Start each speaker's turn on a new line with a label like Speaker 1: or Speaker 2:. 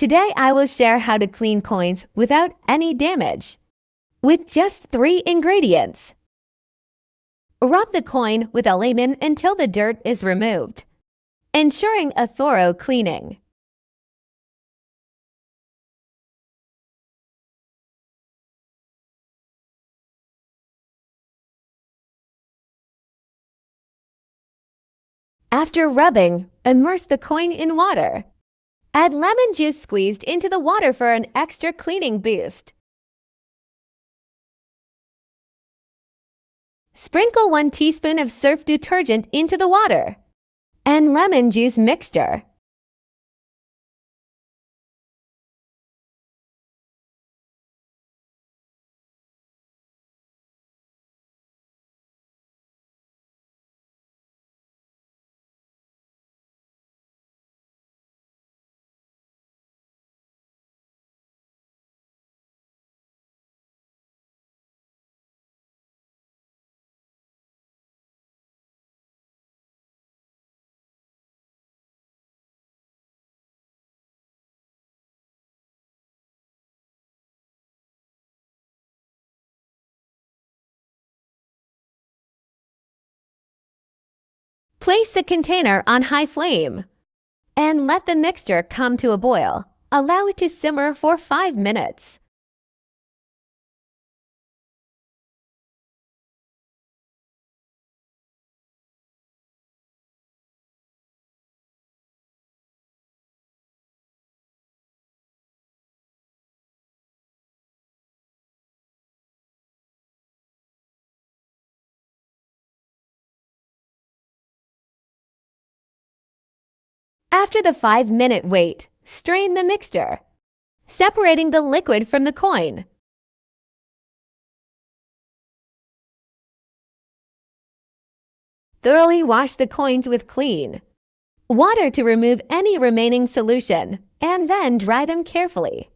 Speaker 1: Today I will share how to clean coins without any damage. With just three ingredients. Rub the coin with a lemon until the dirt is removed, ensuring a thorough cleaning. After rubbing, immerse the coin in water. Add lemon juice squeezed into the water for an extra cleaning boost. Sprinkle 1 teaspoon of surf detergent into the water and lemon juice mixture. Place the container on high flame and let the mixture come to a boil. Allow it to simmer for 5 minutes. After the 5-minute wait, strain the mixture, separating the liquid from the coin. Thoroughly wash the coins with clean water to remove any remaining solution, and then dry them carefully.